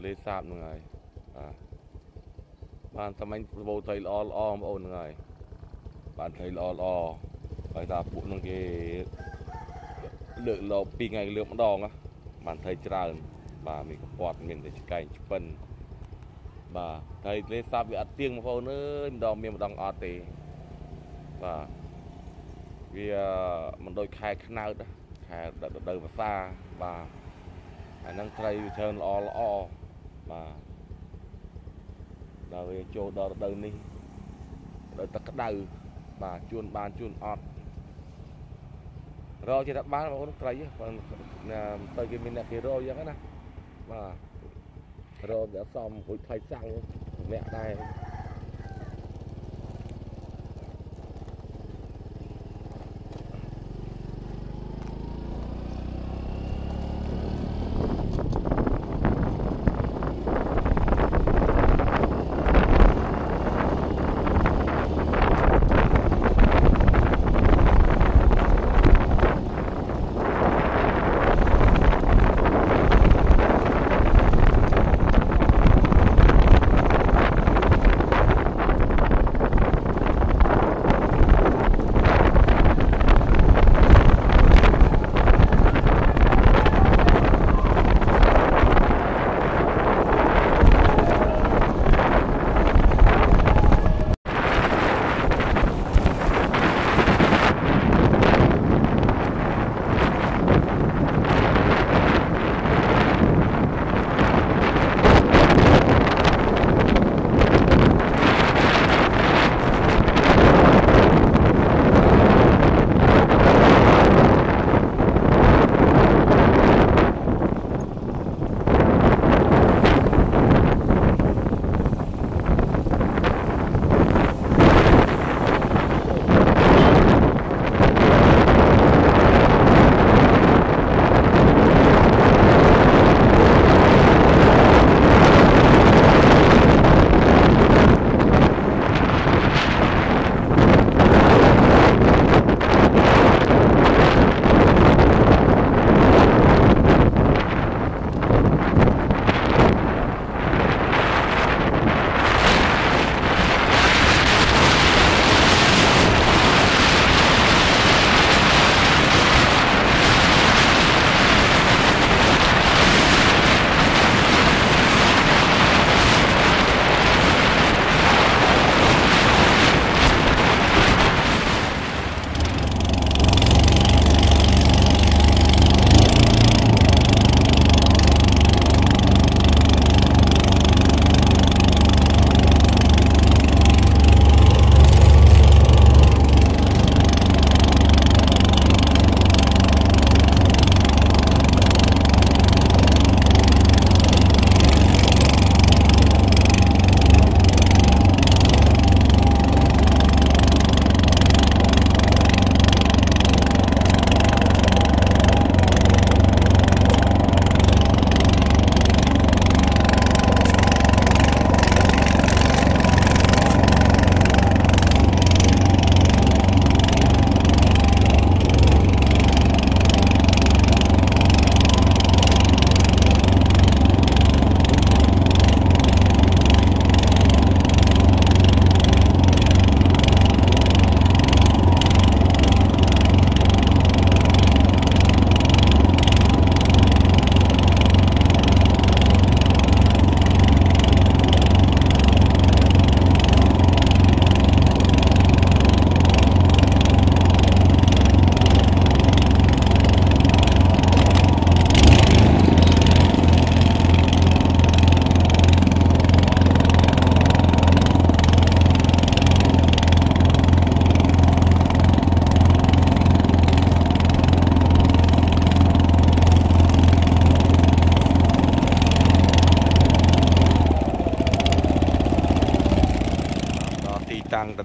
ននេះទៅទលេសាបហ្នឹងហើយបាទបានសម្ញបោត្រីល្អល្អបងប្អូនហ្នឹងហើយបានត្រីល្អល្អហើយថាពួកហ្នឹងគេលើកលោកពីរថ្ងៃលើកម្ដងណាបានត្រីច្រើនបាទមានកពាត់មានតែឆ្កែងឆ្ពិនបាទត្រីទលេសាបវាអត់ទៀងបងប្អូនអើយម្ដងមានម្ដងអត់ទេបាទវាមិនដូចខែខ្នើតណាខែដដៅភាសាបាទហើយហ្នឹងត្រីវាច្រើនល្អល្អ បាទដល់វាចូលដល់រដូវនេះរដូវទឹកក្តៅបាទជួនបានជួនអត់រកជាថាបានបងប្អូនត្រីបើមិនទៅគេមានអ្នកគេរកអញ្ចឹងណាបាទរកតែសំរួចថ្លៃសាំងអ្នកដែរ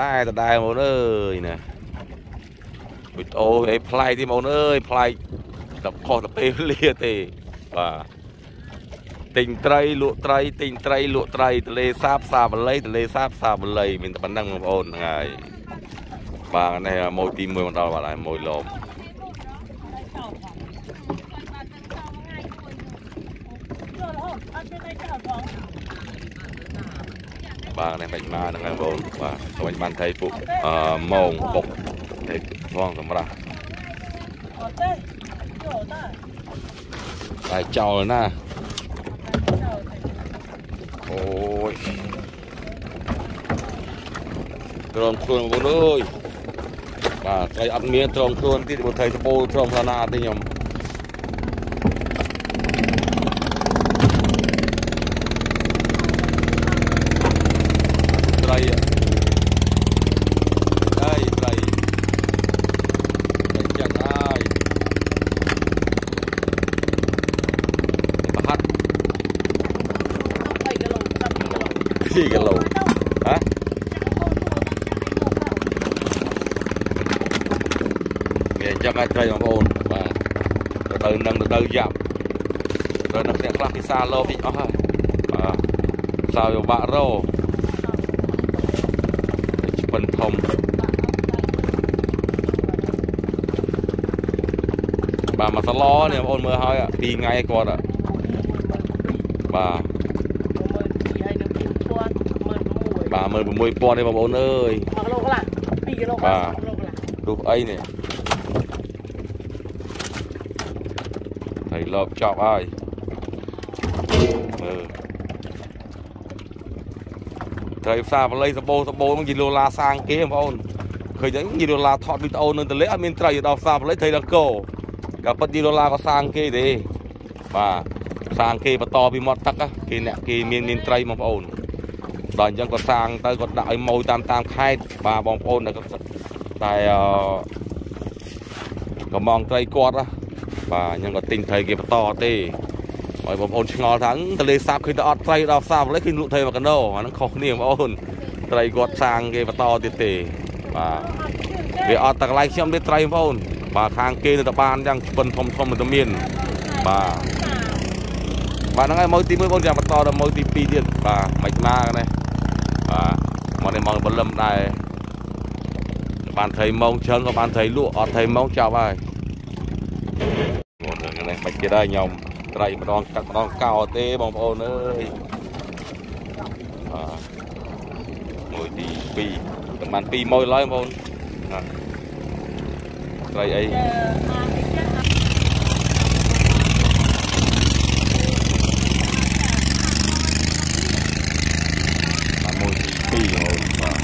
ដដែលដដែលបងប្អូនអើយណាវីដេអូអីប្លែកទេបងប្អូនអើយប្លែកតែខុសទៅពេលវេលាទេបាទទិញត្រីលក់ត្រីទិញត្រីលក់ត្រីទលេសាបសាបលីទលេសាបសាបលីមានតែប៉ុណ្្នឹងបងប្អូនហ្នឹងហើយបាទនេះម៉ូយទី1មកដល់បាទហើយម៉ូយលំអត់មានអីចោលផង បាទនេះបាច់មកហ្នឹងហើយបងប្អូនបាទស្វែងបានថៃពុកអឺម៉ោងបុកថៃផងសម្រាប់អត់ទេចូលតាតែចោលណាចូលអូយត្រង់ខ្លួនបងប្អូនអើយបាទត្រីអត់មានត្រង់ខ្លួនទៀតបើត្រីសបោត្រង់សាណាទេខ្ញុំ 2គីឡូហ៎មានអញ្ចឹងហើយត្រីបងប្អូនបាទទៅនឹងទៅយ៉ាប់ទៅនឹងអ្នកខ្លះពិសាលោវិញអស់ហើយបាទសោយបាក់រោឆ្ពិនធំបាទមកសឡនេះបងប្អូនមើលហើយ2ថ្ងៃគាត់បាទ មើលទីឲ្យនៅ4000មើល 6បាទមើល6000នេះបងប្អូនអើយ1គីឡូកន្លះ2គីឡូកន្លះគីឡូកន្លះរូបអីនេះហើយលបចប់ហើយមើលត្រីផ្សារបល័យសបោសបោហ្នឹងយីឡូឡាសាងគេបងប្អូនឃើញហ្នឹងយីឡូឡាថតវីដេអូនៅទន្លេអត់មានត្រីដល់ផ្សារបល័យត្រីដល់គោក៏ប៉ិតយីឡូឡាក៏សាងគេទេបាទសាងគេបន្តពីមាត់ទឹកណាគេអ្នកគេមានមានត្រីបងប្អូន ដល់អញ្ចឹងក៏សាងទៅក៏ដាក់ឲ្យម៉ួយតាមតាមខេត្តបាទបងប្អូនដែលក៏តែអឺកំងត្រីគាត់ណាបាទអញ្ចឹងក៏ទិញត្រីគេបន្តទេឲ្យបងប្អូនឆ្ងល់ថាអឺទន្លេសាបឃើញតែអត់ត្រីដល់ផ្សារបល័យឃើញលក់ត្រីមួយកណ្ដោអាហ្នឹងខុសគ្នាបងប្អូនត្រីគាត់សាងគេបន្តទៀតទេបាទវាអត់តែកន្លែងខ្ញុំទេត្រីបងប្អូនបាទខាងគេនៅតែបានយ៉ាងស្ពិនធំធំទៅមានបាទបាទហ្នឹងហើយម៉ូយទី1បងចាំបន្តដល់ម៉ូយទី2ទៀតបាទមិនណានេះ បាទមកនេះមកបលឹមដែរបានត្រីម៉ោងជើងក៏បានត្រីលក់អត់ត្រីម៉ោងចប់ហើយមកហ្នឹងនេះមិនទៀតហើយខ្ញុំត្រីម្ដងកាត់ម្ដងកោទេបងប្អូនអើយបាទម៉ូយទី2ប្រហែល2ម៉ូយឡើយបងប្អូនណាត្រីអី បាទ មួយទី2អូនបាទ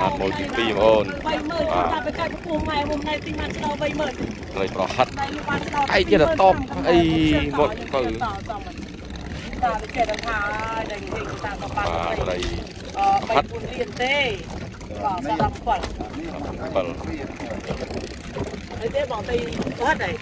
បាទមួយទី2បងអូន30000តែបកាច់ពពុះម៉ែមុំណៃទីមកឆ្ដោ30000ត្រីប្រហិតណៃបានឆ្ដោឯងទៀតទៅតបអីមកទៅតាទៅចេះដល់ថាដែលនិយាយតាមកប៉ាល់បាទត្រីអឺ3 4រៀនទេបាទស្ដាប់គាត់7 ហើយទេបងទៅគាត់ហើយ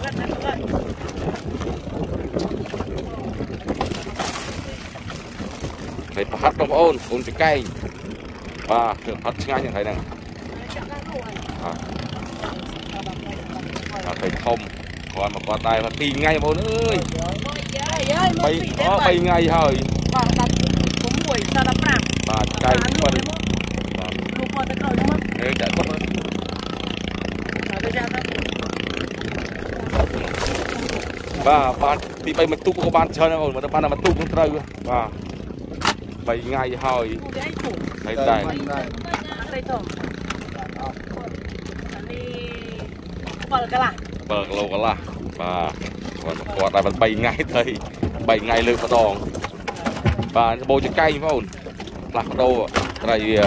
គាត់ណាគាត់ត្រីប្រហិតបងប្អូនគុំចកែងបាទគ្រឿងផិតឆ្ងាញ់ហ្នឹងហើយហ្នឹងចាក់ដល់ហើយបាទត្រីធំគាត់មកគាត់ដែរ2ថ្ងៃបងប្អូនអើយយាយយាយមក3ពីអូ3ថ្ងៃហើយបាទដាក់6ដល់15បាទចកែង7បាទលោកមកទៅក្រោយមក ហេចាគាត់ទៅចាំណាបាទបានទី3មកទូកក៏បានច្រើនដែរបងប្អូនមកទៅបានតែមកទូកនឹងត្រូវបាទ3ថ្ងៃហើយគូដែរគូហើយដែរទៅទៅអានេះបាល់កន្លះ7គីឡូកន្លះបាទគាត់គាត់ដែរ3ថ្ងៃទៅ3ថ្ងៃលើកម្ដងបាទបោចកែងបងប្អូនផ្លាស់ប្ដូរត្រីវា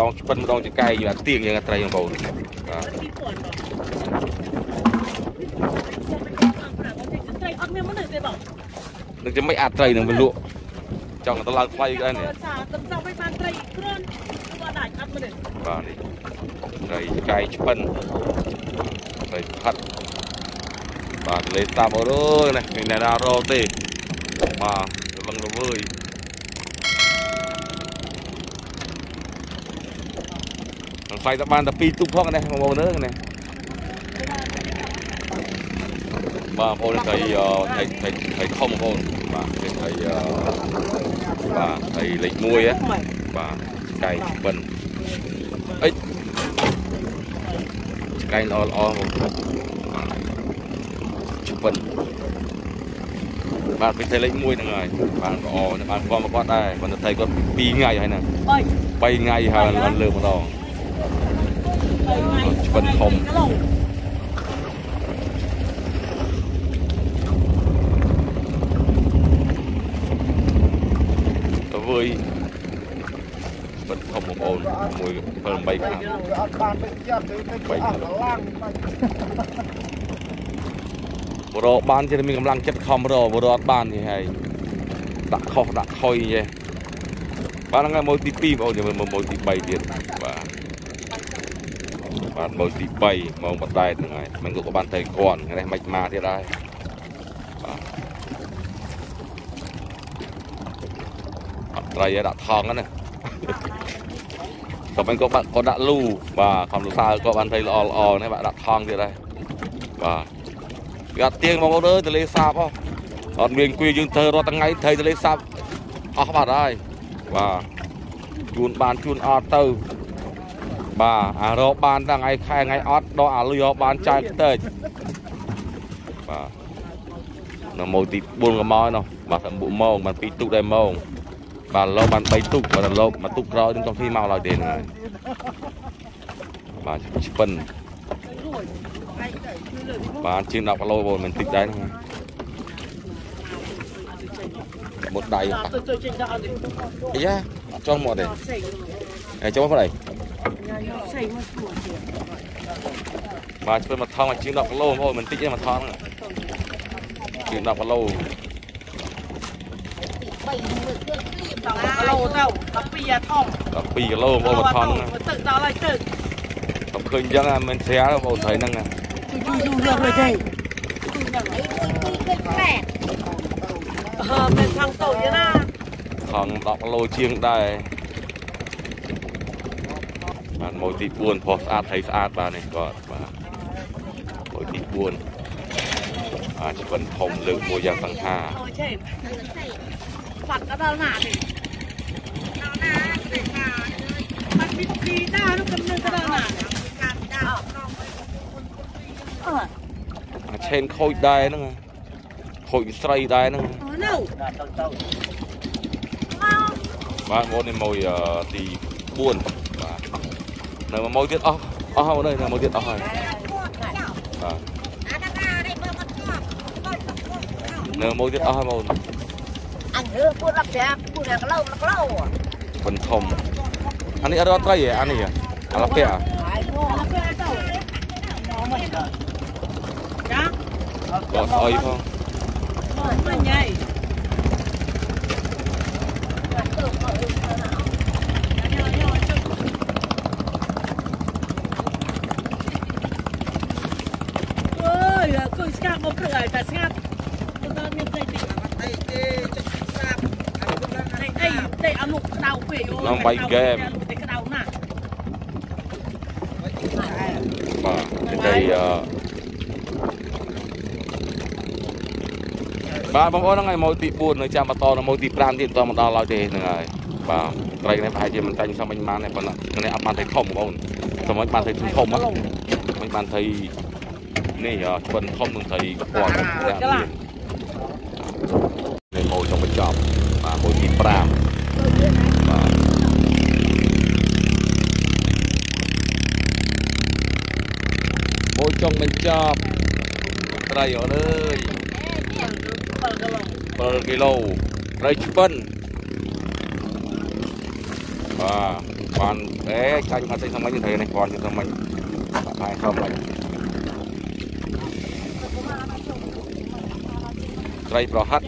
ដងឆ្ពិនម្ដងចកែងវាទៀងយ៉ាងត្រីបងប្អូនបាទទីពួនបងត្រីអត់មានមនុស្សទេបងនឹងจะមិនអាចត្រីនឹងវាលក់ចង់ទៅឡើងថ្លៃក៏ដែរនេះសាទឹកចង់ឲ្យបានត្រីគ្រាន់គាត់ដាច់អត់មនុស្សបាទនេះត្រីចកែងឆ្ពិនត្រីផាត់បាទទលេតាប់អើយនេះមានអ្នកណារកទេបាទលឹងរវើយ នឹងខ្លាយតែបានតែ2ទូកផងនេះបងប្អូនអើយនេះបាទបងប្អូនត្រីអឺត្រីត្រីត្រីធំបងប្អូនបាទត្រីត្រីអឺបាទត្រីលេខ1ហ៎មិនបាទឆ្កែបិនអិចឆ្កែល្អល្អបងបាទឆ្ពិនបាទពីថៃលេខ1ហ្នឹងហើយបាទល្អបានគាត់មកគាត់ដែរគាត់ទៅថៃគាត់2ថ្ងៃហើយហ្នឹងបី3ថ្ងៃហើយអត់លើកម្ដងបីថ្ងៃ ឆ្ពិនធំគីឡូទៅវើយឆ្ពិនធំបងប្អូនមួយ7 8ខាងអត់បានទៅយ៉ាប់ទៅទៅអស់ឡើងបរោបានជាមានកម្លាំងចិត្តខំរបរោអត់បានទេហើយដាក់ខុសដាក់ខុយចេះបាទហ្នឹងហើយម៉ូទី2បងប្អូនយើងមើលម៉ូទី3ទៀត បាទបាទម៉ូទី3ម៉ោងបដែតហ្នឹងហើយមិនក៏បានទៅគាត់នេះមិនមកទៀតហើយបាទអត់ត្រីឲ្យដាក់ថងហ្នឹងណាក៏មិនក៏បាត់ក៏ដាក់លូបាទខំលូសើក៏បានទៅល្អល្អនេះបាទដាក់ថងទៀតដែរបាទវាអត់ទៀងបងប្អូនអើយទលេសាបហ៎អត់មានអង្គុយយើងធ្វើរាល់ថ្ងៃថៃទលេសាបអស់បាត់ហើយបាទជួនបានជួនអត់ទៅ បាទអារោបានតាំងថ្ងៃខែថ្ងៃអត់ដកអាលុយអស់បានចាយខ្ទេចបាទនៅម៉ោទី4ក៏មកឯនោះបាទសម្បុកម៉ោងបាន2ទុកដែរម៉ោងបាទលោកបាន3ទុកបាទលោកមកទុកក្រោយនឹងចង់ទីមកឡើយទេហ្នឹងហើយបាទស្ពិនបានជាង10គីឡូបងមិនតិចដែរហ្នឹងមុតដៃអីយ៉ាចង់មកទេអេចង់មកផងដែរ បាទធ្វើមកថងជាង10គីឡូបងប្អូនមិនតិចទេមកថងជាង10គីឡូ3គីឡូទៅ12អាថង12គីឡូបងប្អូនមកថងទឹកដល់ហើយទឹកខ្ញុំឃើញអញ្ចឹងអាមិនស្រាលបងប្អូនត្រីហ្នឹងយូរយូរយូរទេយ៉ាងអីគួយគួយប្រែអឺមិនថងតូចទេណាថង10គីឡូជាងដែរ បាទម៉ូយទី4ផុសស្អាតហើយស្អាតបាទនេះគាត់បាទម៉ូយទី4អាចបិនធំលើកមួយយ៉ាងសង្ហាបាត់ក៏ដល់ណាទេដល់ណាទេបាទបាត់ពីពីដែរនោះកំនឹងក៏ដល់ណាការដាក់អឺអាឆេនខូចដែរហ្នឹងខូចស្រីដែរហ្នឹងអូនៅទៅទៅបាទមកនេះម៉ូយទី4បាទ នៅមួយទៀតអស់អស់ហើយនៅនៅមួយទៀតអស់ហើយបាទនៅមួយទៀតអស់ហើយបង anh hứa buôn lắp ráp buôn là cái lâu là cái lâu à មិនធំអានេះអត់រត់ត្រីហ៎អានេះអាឡាពាក់ phải mua ចាក៏ស្អុយផងមិ នញ៉ៃអើយឃើញស្ងាត់មកព្រឹកហើយតែស្ងាត់ទៅដល់មានតែតិចអីទេចិត្តស្ងាត់អីអីតែអនុក្តៅពេកអូតែក្តៅណាស់បាទតែអឺបាទបងប្អូនហ្នឹងហើយម៉ូទី4នៅចាំបន្តនៅម៉ូទី5ទៀតបន្តមកដល់ឡើយទេហ្នឹងហើយបាទត្រីនេះប្រហែលជាមិនចាញ់សមមិញបានទេប៉ុន្តែនេះអត់បានត្រីធំបងប្អូនសមមិញបានត្រីធំធំហ្នឹងមិនបានត្រី នេះអស្ពិនធំនឹងត្រីពណ៌នេះនេះម៉ូចង់បញ្ចប់បាទម៉ូទី5បាទម៉ូចង់បញ្ចប់ត្រីអើយ7គីឡូត្រីឆ្ពិនបាទបានអេចាញ់អត់ទេសមមិញត្រីនេះគាត់សមមិញបាទហើយសមមិញ ត្រីប្រហិត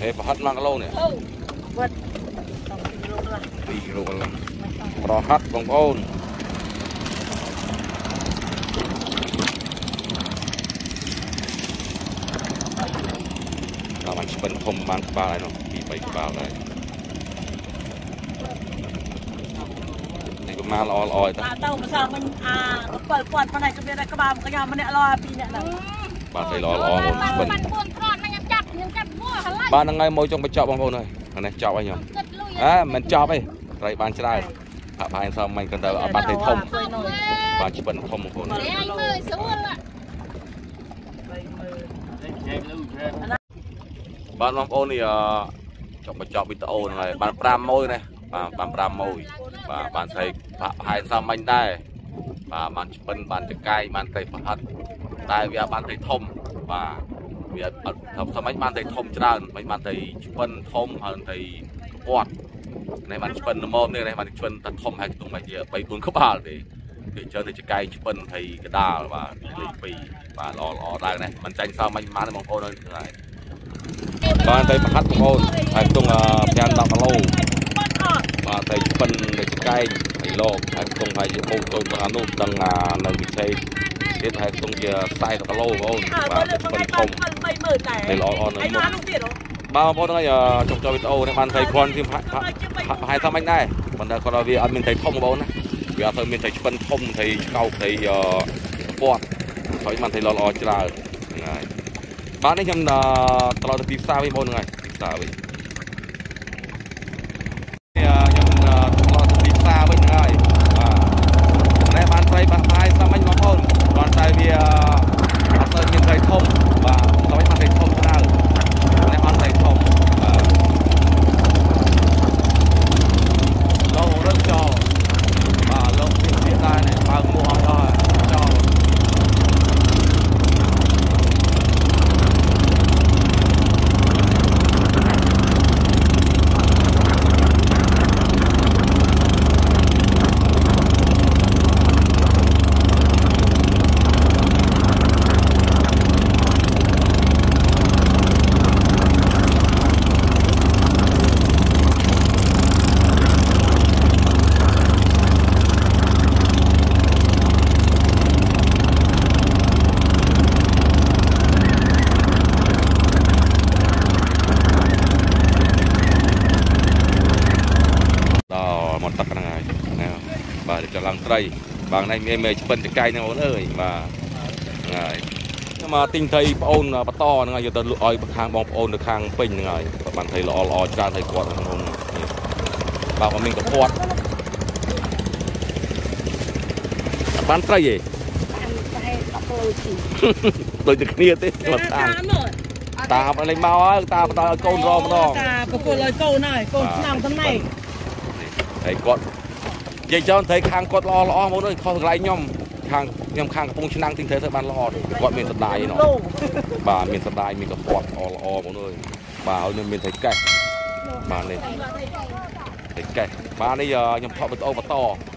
ហេប្រហិត1គីឡូនេះវិត2គីឡូប្រហិតបងប្អូនតាមឆ្ពិនធំបានក្បាលហើយនោះ2 3ក្បាលដែរ មាណល្អល្អៗតាតាទៅម្សិលមិញអា7គាត់ប៉ុណ្ណេះក៏មានតែក្បាលកញ្ញាម្នាក់លោពីរនាក់ហ្នឹងបាទត្រីល្អល្អមកឆ្ពិន bạn buôn con mà nhắm chặt nhắm chặt mua hả បានហ្នឹងហើយមកចង់បញ្ចប់បងប្អូនហើយអានេះចប់ហើយខ្ញុំអើមិនចប់ទេត្រីបានច្រើនហាក់ផាយសមមិនគាត់ទៅអត់បានត្រីធំបានឆ្ពិនធំបងប្អូន để anh ơi xuống ạ បាទបងប្អូននេះអឺចង់បញ្ចប់វីដេអូហ្នឹងហើយបាន5ម៉ួយណា បាទបាន5ម៉ួយបាទបានត្រីហាក់ផាយសមមិនដែរបាទបានឆ្ពិនបានចកាយបានត្រីប្រហិតតែវាអត់បានត្រីធំបាទវាអត់អត់ថាសម័យបានត្រីធំច្រើនមិនបានត្រីឆ្ពិនធំហើយត្រីពាត់នេះបានឆ្ពិនល្មមនេះនេះបានឆ្ពិនតែធំហើយខ្ទង់មកជា3 4ក្បាលទេគេជើទៅចកាយឆ្ពិនហើយកដាលបាទលេខ2បាទល្អល្អដែរណាមិនចាញ់សម័យប៉ុន្មានទេបងប្អូនអើយហ្នឹងហើយបានទៅប្រហាត់បងប្អូនហើយខ្ទង់5 10គីឡូ បាទទៅប៉ិនទៅចកែងហើយលោកហើយខ្ទង់ហើយជាបូកទៅដល់នោះដឹងអានៅវិជ័យទៀតហើយខ្ទង់ជា40គីឡូបងប្អូនបាទទៅប៉ិនធំ30000តែទៅល្អល្អនៅអីមុខមកនោះទៀតហ៎បាទបងប្អូនហ្នឹងហើយចុងចុងវីដេអូនេះបានទៅគ្រាន់ជាប្រហែលថាមិនដែរប៉ុន្តែគាត់ថាវាអត់មានទៅធំបងប្អូនណាវាអត់ទៅមានទៅឆ្ពិនធំទៅឆ្កោកទៅពាត់ហើយបានទៅល្អល្អច្រើនហ្នឹងហើយបាទនេះខ្ញុំត្រឡប់ទៅទីផ្សារវិញបងប្អូនហ្នឹងហើយទីផ្សារវិញខ្ញុំត្រឡប់ទៅទីផ្សារវិញហើយបាទនេះបានត្រីបាក់បាយសាមញ្ញបងប្អូនគាត់តែវាអត់ទៅមានត្រីធំបាទសាមញ្ញបានត្រីធំច្រើននេះបានត្រីធំបាទលោករឹងចោលបាទលោកមានទៀតដែរនេះបើកមួកអស់ដល់ចោល ដល់មកទឹកហ្នឹងហើយណាបាទចឡើងត្រី បាទនេះមានមេឆ្ពិនចកៃហ្នឹងបងប្អូនអើយបាទហ្នឹងហើយខ្ញុំមកទិញត្រីប្អូនបន្តហ្នឹងហើយយកទៅលក់ឲ្យខាងបងប្អូននៅខាងពេញហ្នឹងហើយបានត្រីល្អល្អច្រើនត្រីគាត់ហ្នឹងបងប្អូននេះបាទក៏មានកពាត់អត់បានត្រីទេដូចតែគ្នាទេមកតាំងតាអត់លេងមកហើយតាបន្តឲ្យកូនរម្ដងតាប្រគល់ឲ្យកូនហើយកូនឆ្នាំតំណែងហើយគាត់ និយាយចោលត្រីខាងគាត់ល្អល្អមកដូចខុសកន្លែងខ្ញុំខាងខ្ញុំខាងកំពង់ឆ្នាំងទិញត្រីទៅបានល្អទេគាត់មានសណ្ដាយឯណោះបាទមានសណ្ដាយមានកពាត់ល្អល្អមកដូចបាទហើយខ្ញុំមានត្រីកេះបាទនេះត្រីកេះបាទនេះខ្ញុំថតវីដេអូបន្តបន្តហ្នឹងហើយ